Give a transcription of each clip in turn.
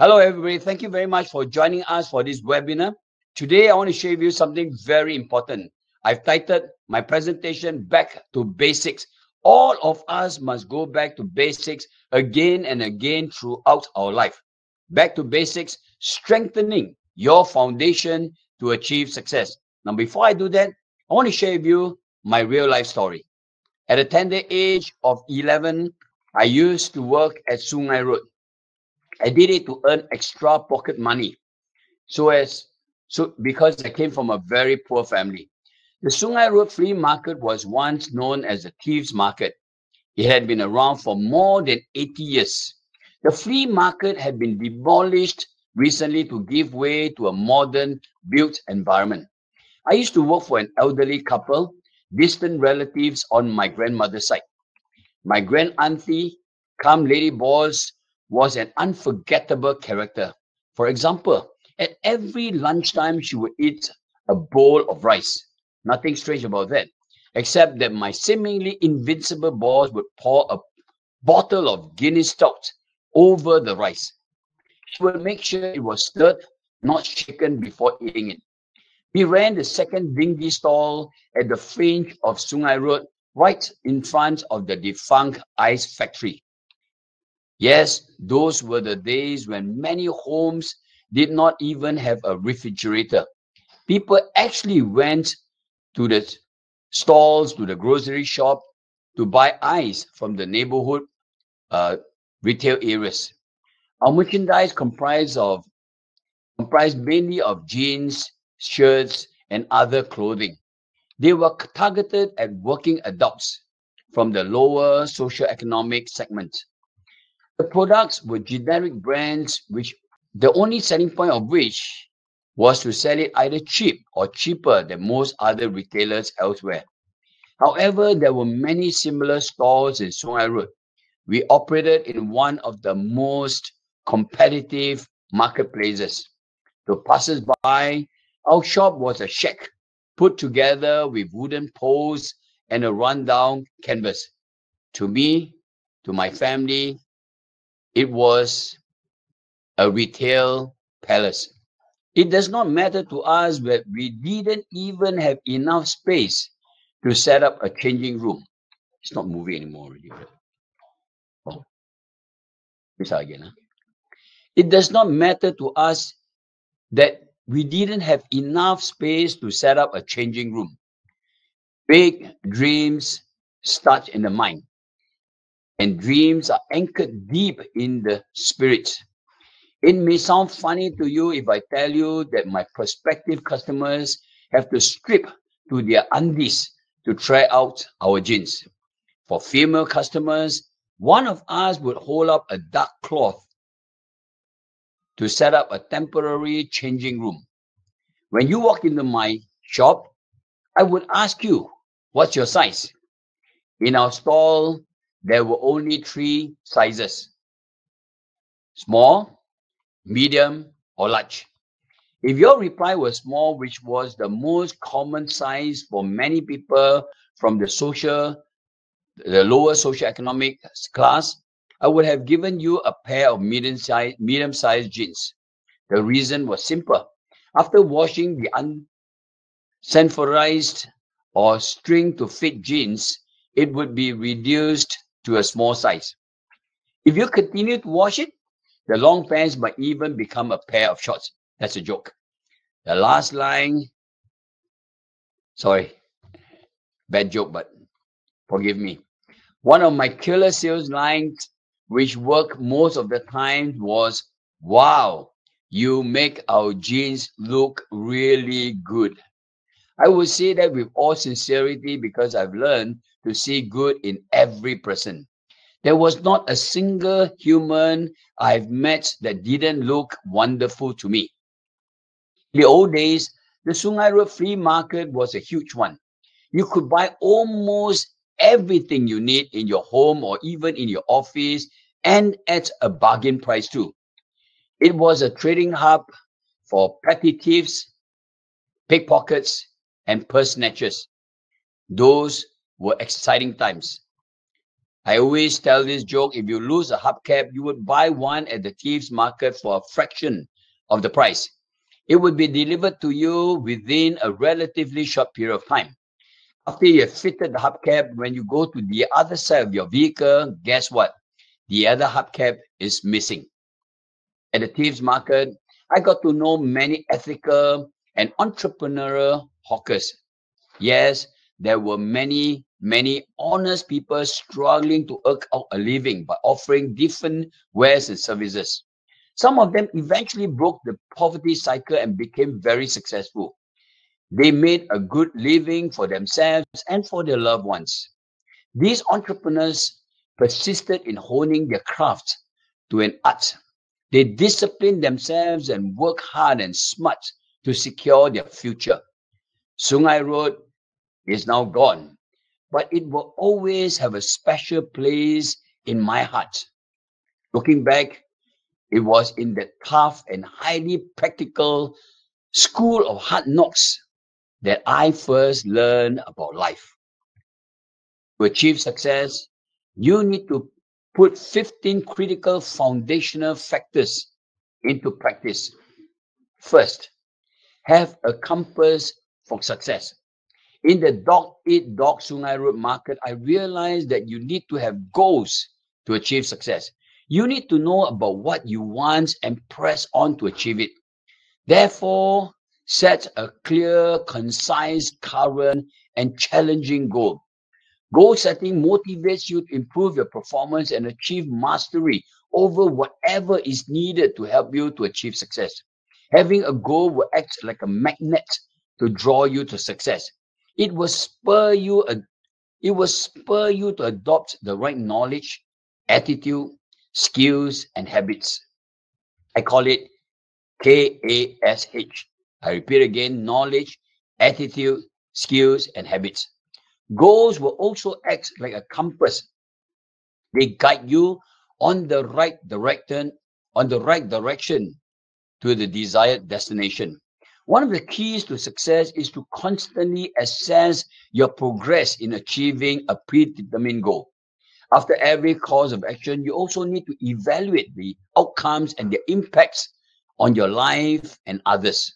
Hello, everybody. Thank you very much for joining us for this webinar. Today, I want to share with you something very important. I've titled my presentation Back to Basics. All of us must go back to basics again and again throughout our life. Back to basics, strengthening your foundation to achieve success. Now, before I do that, I want to share with you my real life story. At a tender age of 11, I used to work at Sungai Road. I did it to earn extra pocket money. So as so because I came from a very poor family. The Sungai Road Flea Market was once known as the Thieves Market. It had been around for more than 80 years. The flea market had been demolished recently to give way to a modern built environment. I used to work for an elderly couple, distant relatives on my grandmother's side. My grand auntie, come Lady Boss, was an unforgettable character. For example, at every lunchtime, she would eat a bowl of rice. Nothing strange about that, except that my seemingly invincible boss would pour a bottle of Guinness stout over the rice. She would make sure it was stirred, not shaken before eating it. We ran the second dingy stall at the fringe of Sungai Road, right in front of the defunct ice factory. Yes, those were the days when many homes did not even have a refrigerator. People actually went to the stalls, to the grocery shop to buy ice from the neighborhood uh, retail areas. Our merchandise comprised of comprised mainly of jeans, shirts, and other clothing. They were targeted at working adults from the lower socioeconomic segment. The products were generic brands which the only selling point of which was to sell it either cheap or cheaper than most other retailers elsewhere. However, there were many similar stores in Sungai Road. We operated in one of the most competitive marketplaces. To passers-by, our shop was a shack put together with wooden poles and a rundown canvas. To me, to my family, it was a retail palace. It does not matter to us that we didn't even have enough space to set up a changing room. It's not moving anymore. Oh. again. Huh? It does not matter to us that we didn't have enough space to set up a changing room. Big dreams start in the mind, and dreams are anchored deep in the spirit. It may sound funny to you if I tell you that my prospective customers have to strip to their undies to try out our jeans. For female customers, one of us would hold up a dark cloth to set up a temporary changing room. When you walk into my shop, I would ask you, what's your size? In our stall, there were only three sizes small, medium, or large. If your reply was small, which was the most common size for many people from the social, the lower socioeconomic class, I would have given you a pair of medium size, medium sized jeans. The reason was simple. After washing the unsanforized or shrink to fit jeans, it would be reduced to a small size. If you continue to wash it, the long pants might even become a pair of shorts. That's a joke. The last line, sorry, bad joke, but forgive me. One of my killer sales lines which worked most of the time was wow you make our jeans look really good i would say that with all sincerity because i've learned to see good in every person there was not a single human i've met that didn't look wonderful to me in the old days the sungai road flea market was a huge one you could buy almost everything you need in your home or even in your office and at a bargain price too. It was a trading hub for petty thieves, pickpockets, and purse snatchers. Those were exciting times. I always tell this joke if you lose a hubcap, you would buy one at the thieves market for a fraction of the price. It would be delivered to you within a relatively short period of time. After you have fitted the hubcap, when you go to the other side of your vehicle, guess what? The other hubcap is missing. At the thieves market, I got to know many ethical and entrepreneurial hawkers. Yes, there were many, many honest people struggling to earn out a living by offering different wares and services. Some of them eventually broke the poverty cycle and became very successful. They made a good living for themselves and for their loved ones. These entrepreneurs persisted in honing their craft to an art. They disciplined themselves and worked hard and smart to secure their future. Sungai Road is now gone, but it will always have a special place in my heart. Looking back, it was in the tough and highly practical school of hard knocks that I first learned about life. To achieve success, you need to put 15 critical foundational factors into practice. First, have a compass for success. In the Dog Eat Dog Sungai Road market, I realized that you need to have goals to achieve success. You need to know about what you want and press on to achieve it. Therefore, set a clear, concise, current, and challenging goal. Goal setting motivates you to improve your performance and achieve mastery over whatever is needed to help you to achieve success. Having a goal will act like a magnet to draw you to success it will spur you it will spur you to adopt the right knowledge attitude skills and habits. I call it k-a-s-h i repeat again knowledge attitude skills and habits. Goals will also act like a compass. They guide you on the right direction on the right direction to the desired destination one of the keys to success is to constantly assess your progress in achieving a predetermined goal. After every course of action, you also need to evaluate the outcomes and their impacts on your life and others.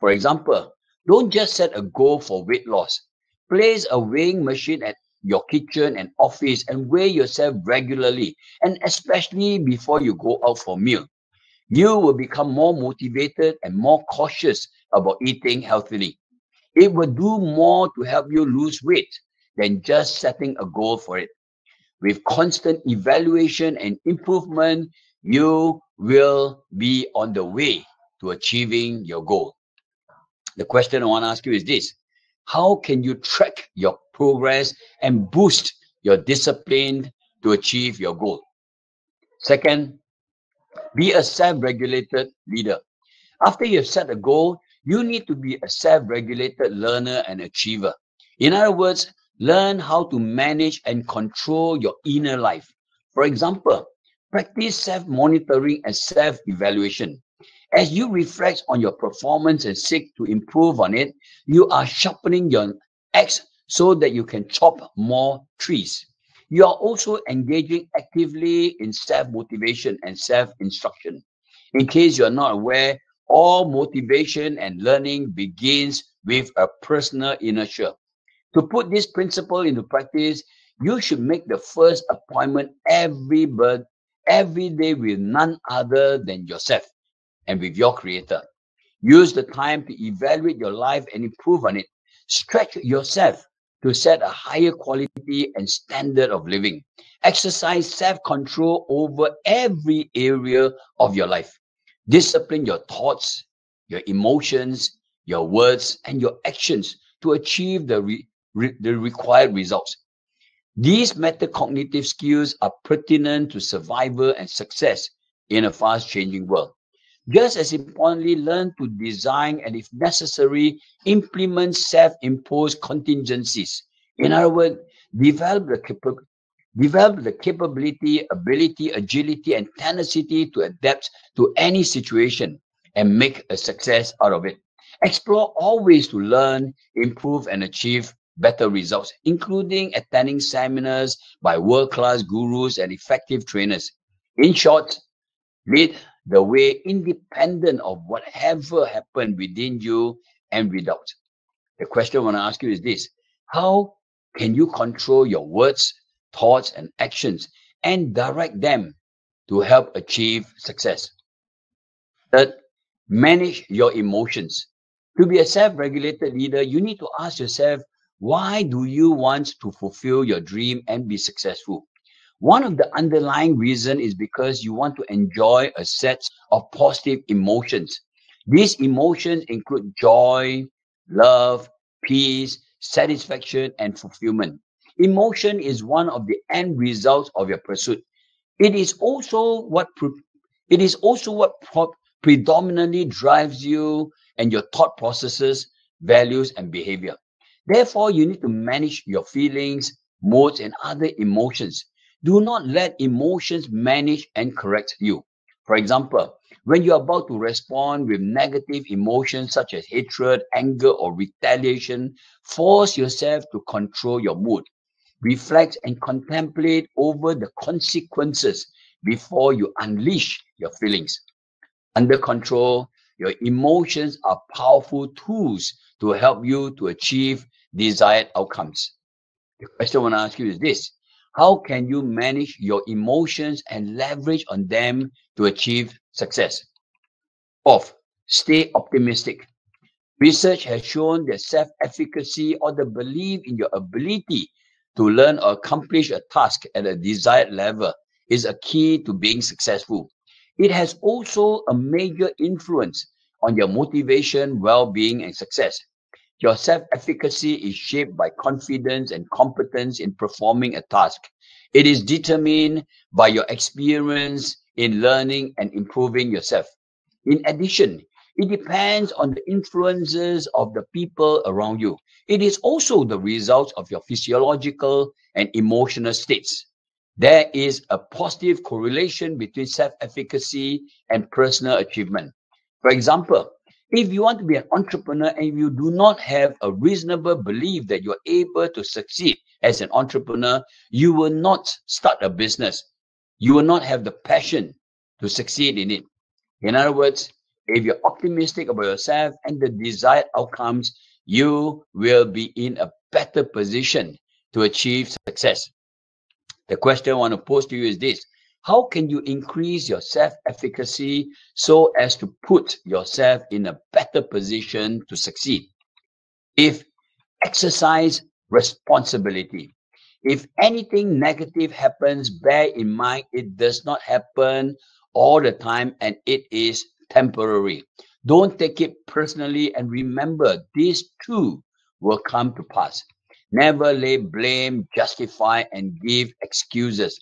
For example, don't just set a goal for weight loss. Place a weighing machine at your kitchen and office and weigh yourself regularly, and especially before you go out for a meal. You will become more motivated and more cautious about eating healthily. It will do more to help you lose weight than just setting a goal for it. With constant evaluation and improvement, you will be on the way to achieving your goal. The question I want to ask you is this How can you track your progress and boost your discipline to achieve your goal? Second, be a self regulated leader. After you have set a goal, you need to be a self-regulated learner and achiever. In other words, learn how to manage and control your inner life. For example, practice self-monitoring and self-evaluation. As you reflect on your performance and seek to improve on it, you are sharpening your axe so that you can chop more trees. You are also engaging actively in self-motivation and self-instruction. In case you're not aware, all motivation and learning begins with a personal inertia. To put this principle into practice, you should make the first appointment every bird, every day with none other than yourself and with your creator. Use the time to evaluate your life and improve on it. Stretch yourself to set a higher quality and standard of living. Exercise self control over every area of your life. Discipline your thoughts, your emotions, your words, and your actions to achieve the, re, re, the required results. These metacognitive skills are pertinent to survival and success in a fast changing world. Just as importantly, learn to design and, if necessary, implement self imposed contingencies. In other words, develop the develop the capability, ability, agility, and tenacity to adapt to any situation and make a success out of it. Explore all ways to learn, improve, and achieve better results, including attending seminars by world-class gurus and effective trainers. In short, lead the way independent of whatever happened within you and without. The question I want to ask you is this How can you control your words, thoughts, and actions and direct them to help achieve success? Third, manage your emotions. To be a self regulated leader, you need to ask yourself why do you want to fulfill your dream and be successful? One of the underlying reason is because you want to enjoy a set of positive emotions. These emotions include joy, love, peace, satisfaction, and fulfillment. Emotion is one of the end results of your pursuit. It is also what it is also what predominantly drives you and your thought processes, values, and behavior. Therefore, you need to manage your feelings, moods, and other emotions do not let emotions manage and correct you. For example, when you're about to respond with negative emotions such as hatred, anger, or retaliation, force yourself to control your mood. Reflect and contemplate over the consequences before you unleash your feelings. Under control, your emotions are powerful tools to help you to achieve desired outcomes. The question I want to ask you is this how can you manage your emotions and leverage on them to achieve success? Fourth, stay optimistic. Research has shown that self efficacy or the belief in your ability to learn or accomplish a task at a desired level is a key to being successful. It has also a major influence on your motivation, well being, and success. Your self efficacy is shaped by confidence and competence in performing a task. It is determined by your experience in learning and improving yourself. In addition, it depends on the influences of the people around you. It is also the result of your physiological and emotional states. There is a positive correlation between self efficacy and personal achievement. For example, if you want to be an entrepreneur and you do not have a reasonable belief that you're able to succeed as an entrepreneur, you will not start a business. You will not have the passion to succeed in it. In other words, if you're optimistic about yourself and the desired outcomes, you will be in a better position to achieve success. The question I want to pose to you is this how can you increase your self efficacy so as to put yourself in a better position to succeed? If exercise responsibility. If anything negative happens, bear in mind it does not happen all the time and it is temporary. Don't take it personally and remember these too will come to pass. Never lay blame, justify, and give excuses.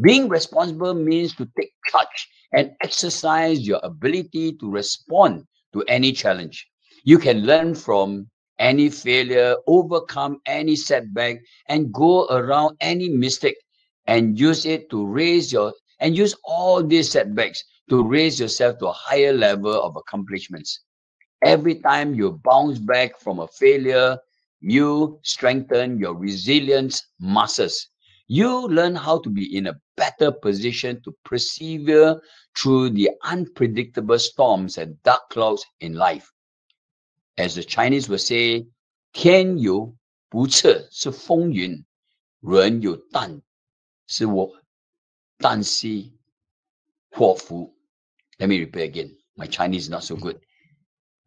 Being responsible means to take charge and exercise your ability to respond to any challenge. You can learn from any failure, overcome any setback, and go around any mistake and use it to raise your and use all these setbacks to raise yourself to a higher level of accomplishments. Every time you bounce back from a failure, you strengthen your resilience muscles you learn how to be in a better position to persevere through the unpredictable storms and dark clouds in life. As the Chinese will say, 天有不测是风云，人有旦是我旦夕祸福. Let me repeat again. My Chinese is not so good.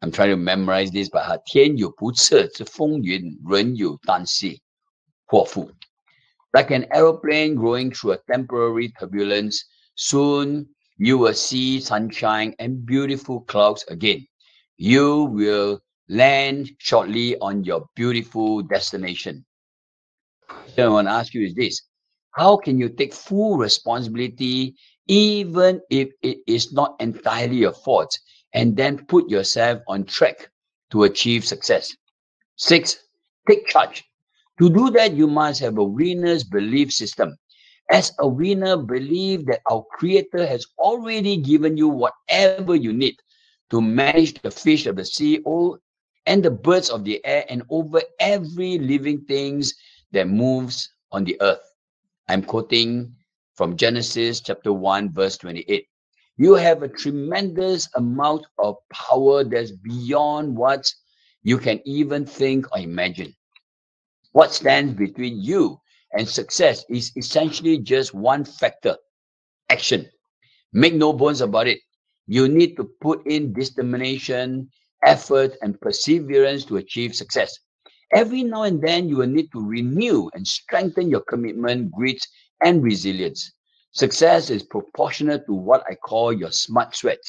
I'm trying to memorize this by heart. 天有不测之风云，人有旦夕祸福. Like an aeroplane going through a temporary turbulence, soon you will see sunshine and beautiful clouds again. You will land shortly on your beautiful destination. So I want to ask you is this How can you take full responsibility even if it is not entirely your fault and then put yourself on track to achieve success? Six, take charge. To do that, you must have a winner's belief system. As a winner, believe that our Creator has already given you whatever you need to manage the fish of the sea, or and the birds of the air and over every living things that moves on the earth. I'm quoting from Genesis chapter 1 verse 28. You have a tremendous amount of power that's beyond what you can even think or imagine. What stands between you and success is essentially just one factor action. Make no bones about it. You need to put in determination, effort, and perseverance to achieve success. Every now and then, you will need to renew and strengthen your commitment, grit, and resilience. Success is proportional to what I call your smart sweat.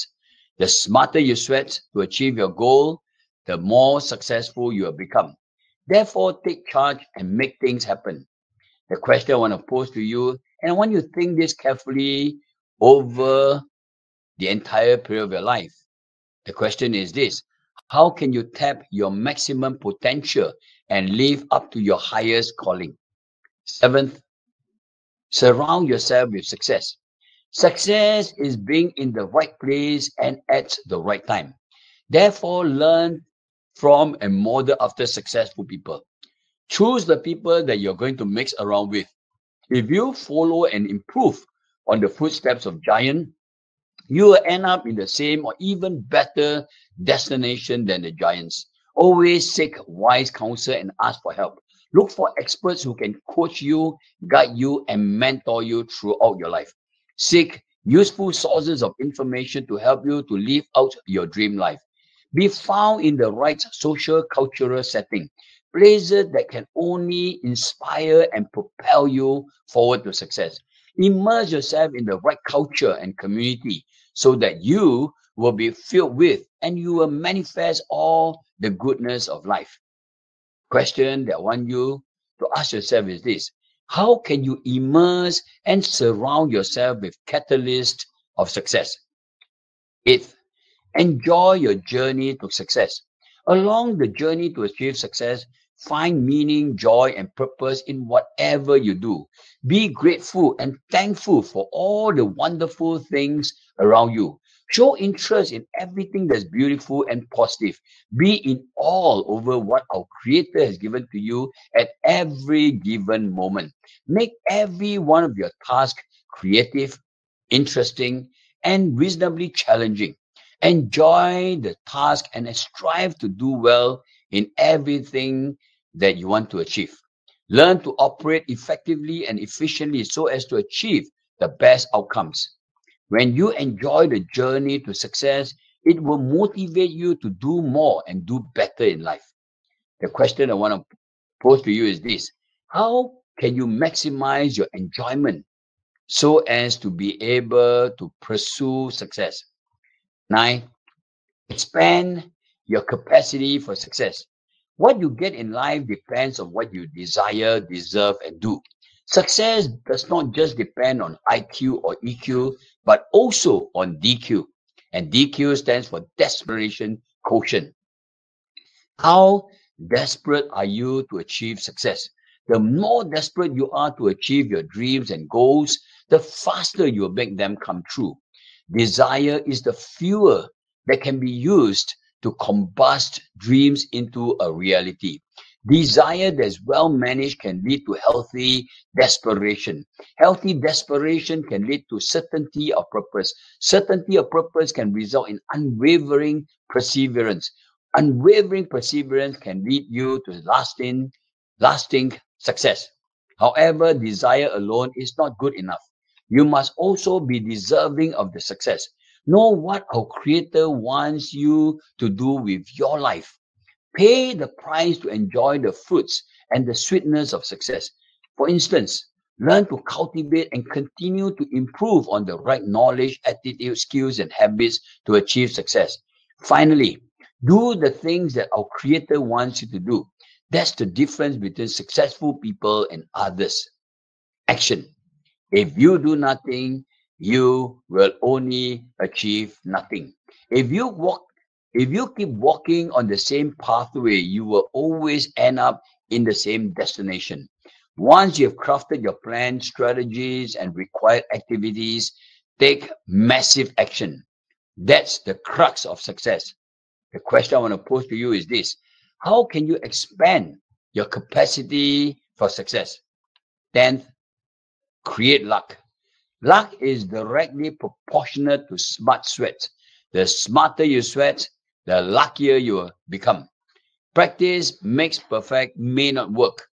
The smarter you sweat to achieve your goal, the more successful you will become. Therefore, take charge and make things happen. The question I want to pose to you, and I want you to think this carefully over the entire period of your life. The question is this How can you tap your maximum potential and live up to your highest calling? Seventh, Surround yourself with success. Success is being in the right place and at the right time. Therefore, learn from and model after successful people. Choose the people that you're going to mix around with. If you follow and improve on the footsteps of giant, you will end up in the same or even better destination than the giants. Always seek wise counsel and ask for help. Look for experts who can coach you, guide you, and mentor you throughout your life. Seek useful sources of information to help you to live out your dream life. Be found in the right social cultural setting, places that can only inspire and propel you forward to success. Immerse yourself in the right culture and community so that you will be filled with and you will manifest all the goodness of life question that I want you to ask yourself is this How can you immerse and surround yourself with catalysts of success? Eighth, enjoy your journey to success. Along the journey to achieve success, find meaning, joy, and purpose in whatever you do. Be grateful and thankful for all the wonderful things around you. Show interest in everything that's beautiful and positive. Be in awe over what our Creator has given to you at every given moment. Make every one of your tasks creative, interesting, and reasonably challenging. Enjoy the task and strive to do well in everything that you want to achieve. Learn to operate effectively and efficiently so as to achieve the best outcomes. When you enjoy the journey to success, it will motivate you to do more and do better in life. The question I want to pose to you is this How can you maximize your enjoyment so as to be able to pursue success? Nine, expand your capacity for success. What you get in life depends on what you desire, deserve, and do. Success does not just depend on IQ or EQ, but also on DQ. And DQ stands for desperation quotient. How desperate are you to achieve success? The more desperate you are to achieve your dreams and goals, the faster you will make them come true. Desire is the fuel that can be used to combust dreams into a reality. Desire that's well managed can lead to healthy desperation. Healthy desperation can lead to certainty of purpose. Certainty of purpose can result in unwavering perseverance. Unwavering perseverance can lead you to lasting, lasting success. However, desire alone is not good enough. You must also be deserving of the success. Know what our Creator wants you to do with your life. Pay the price to enjoy the fruits and the sweetness of success. For instance, learn to cultivate and continue to improve on the right knowledge, attitude, skills, and habits to achieve success. Finally, do the things that our Creator wants you to do. That's the difference between successful people and others. Action. If you do nothing, you will only achieve nothing. If you walk if you keep walking on the same pathway, you will always end up in the same destination. Once you have crafted your plan, strategies, and required activities, take massive action. That's the crux of success. The question I want to pose to you is this How can you expand your capacity for success? Tenth, create luck. Luck is directly proportional to smart sweat. The smarter you sweat, the luckier you will become. Practice makes perfect may not work.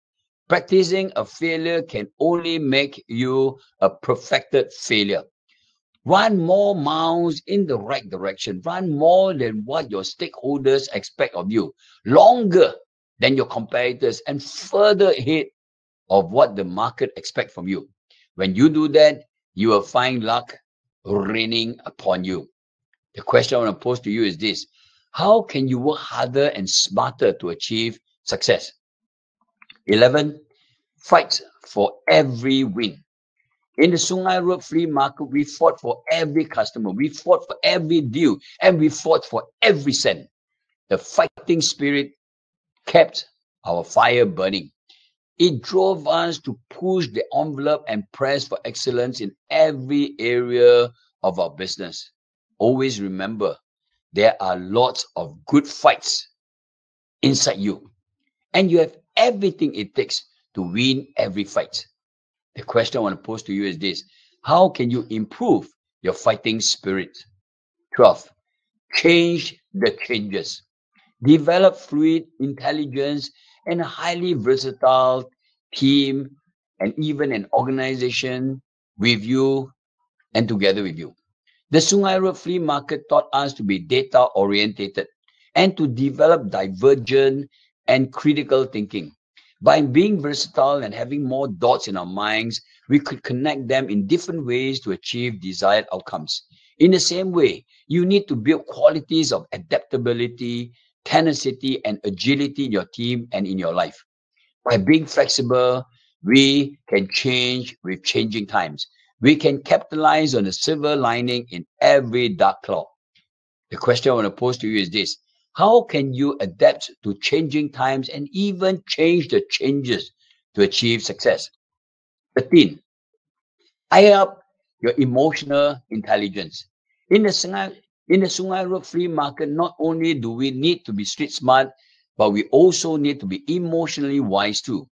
Practicing a failure can only make you a perfected failure. Run more miles in the right direction. Run more than what your stakeholders expect of you. Longer than your competitors and further ahead of what the market expect from you. When you do that, you will find luck raining upon you. The question I want to pose to you is this. How can you work harder and smarter to achieve success? 11. Fight for every win. In the Sungai Road Flea Market, we fought for every customer, we fought for every deal, and we fought for every cent. The fighting spirit kept our fire burning. It drove us to push the envelope and press for excellence in every area of our business. Always remember, there are lots of good fights inside you, and you have everything it takes to win every fight. The question I want to pose to you is this How can you improve your fighting spirit? 12. Change the changes. Develop fluid intelligence and a highly versatile team and even an organization with you and together with you. The Sungai Road Flea Market taught us to be data orientated and to develop divergent and critical thinking. By being versatile and having more dots in our minds, we could connect them in different ways to achieve desired outcomes. In the same way, you need to build qualities of adaptability, tenacity, and agility in your team and in your life. By being flexible, we can change with changing times. We can capitalize on the silver lining in every dark cloud. The question I want to pose to you is this how can you adapt to changing times and even change the changes to achieve success? 13. High up your emotional intelligence. In the Sungai, in the Sungai Road Flea Market, not only do we need to be street smart, but we also need to be emotionally wise too.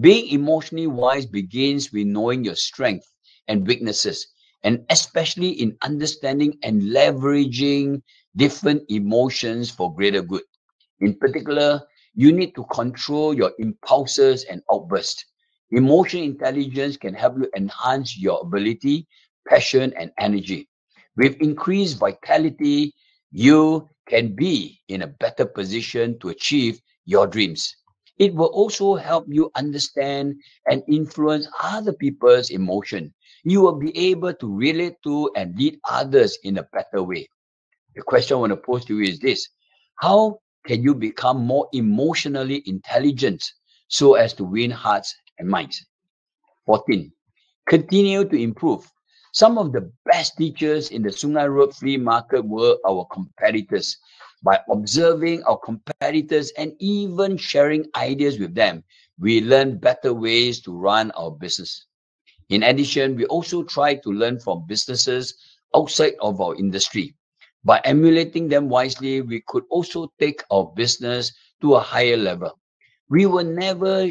Being emotionally wise begins with knowing your strengths and weaknesses, and especially in understanding and leveraging different emotions for greater good. In particular, you need to control your impulses and outbursts. Emotional intelligence can help you enhance your ability, passion, and energy. With increased vitality, you can be in a better position to achieve your dreams. It will also help you understand and influence other people's emotion. You will be able to relate to and lead others in a better way. The question I want to pose to you is this How can you become more emotionally intelligent so as to win hearts and minds? 14. Continue to improve. Some of the best teachers in the Sungai Road Flea Market were our competitors. By observing our competitors and even sharing ideas with them, we learn better ways to run our business. In addition, we also try to learn from businesses outside of our industry. By emulating them wisely, we could also take our business to a higher level. We were never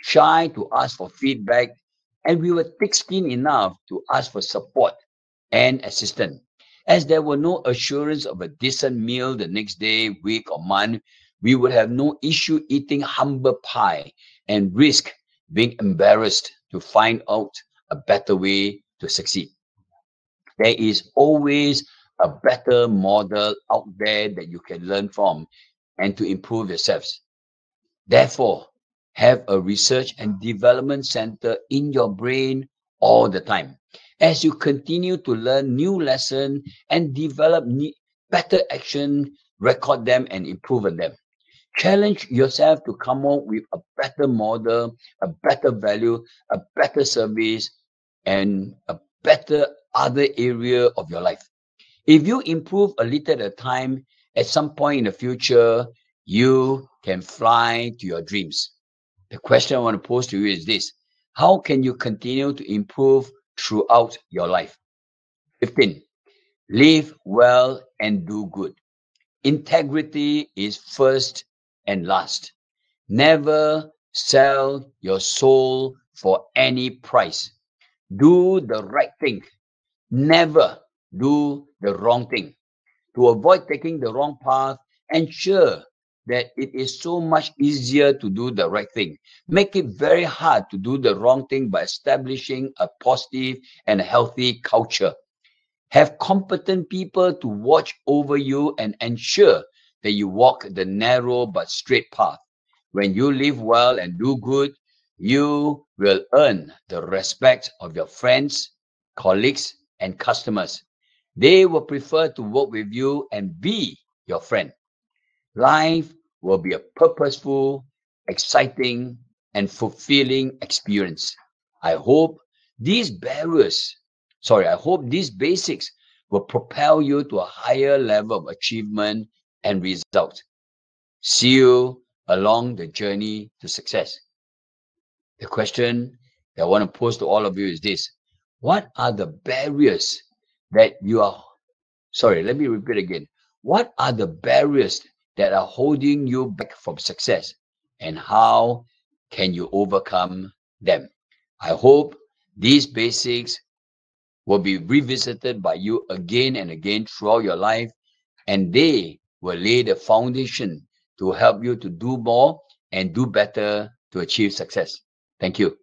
shy to ask for feedback, and we were thick skinned enough to ask for support and assistance. As there were no assurance of a decent meal the next day, week, or month, we would have no issue eating humble pie and risk being embarrassed to find out a better way to succeed. There is always a better model out there that you can learn from and to improve yourselves. Therefore, have a research and development center in your brain all the time. As you continue to learn new lessons and develop better action, record them and improve on them. Challenge yourself to come up with a better model, a better value, a better service, and a better other area of your life. If you improve a little at a time, at some point in the future, you can fly to your dreams. The question I want to pose to you is this How can you continue to improve throughout your life? 15. Live well and do good. Integrity is first and last. Never sell your soul for any price. Do the right thing. Never do the wrong thing. To avoid taking the wrong path, ensure that it is so much easier to do the right thing. Make it very hard to do the wrong thing by establishing a positive and healthy culture. Have competent people to watch over you and ensure that you walk the narrow but straight path. When you live well and do good, you will earn the respect of your friends, colleagues, and customers. They will prefer to work with you and be your friend. Life will be a purposeful, exciting, and fulfilling experience. I hope these barriers sorry, I hope these basics will propel you to a higher level of achievement and result. See you along the journey to success. The question that I want to pose to all of you is this What are the barriers that you are, sorry, let me repeat again. What are the barriers that are holding you back from success and how can you overcome them? I hope these basics will be revisited by you again and again throughout your life, and they will lay the foundation to help you to do more and do better to achieve success. Thank you.